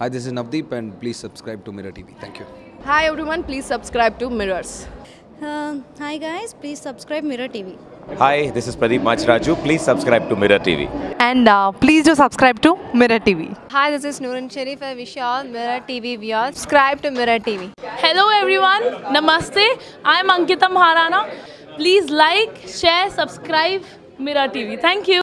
Hi, this is Navdeep, and please subscribe to Mirror TV. Thank you. Hi everyone, please subscribe to Mirrors. Uh, hi guys, please subscribe Mirror TV. Hi, this is Pradeep Machraju. Please subscribe to Mirror TV. And uh, please do subscribe to Mirror TV. Hi, this is Noorun Sharif. I wish you all Mirror TV viewers subscribe to Mirror TV. Hello everyone, Namaste. I'm Ankita Maharana. Please like, share, subscribe Mirror TV. Thank you.